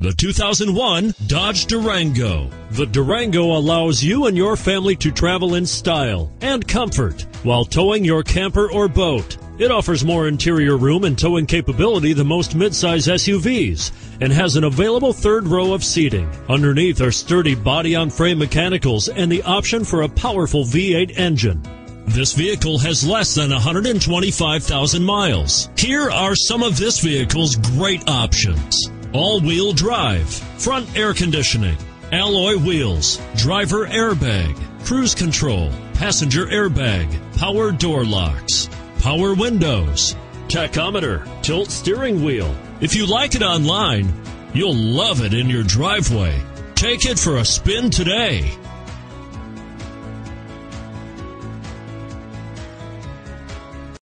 The 2001 Dodge Durango. The Durango allows you and your family to travel in style and comfort while towing your camper or boat. It offers more interior room and towing capability than most midsize SUVs and has an available third row of seating. Underneath are sturdy body-on-frame mechanicals and the option for a powerful V8 engine. This vehicle has less than 125,000 miles. Here are some of this vehicle's great options all-wheel drive, front air conditioning, alloy wheels, driver airbag, cruise control, passenger airbag, power door locks, power windows, tachometer, tilt steering wheel. If you like it online, you'll love it in your driveway. Take it for a spin today.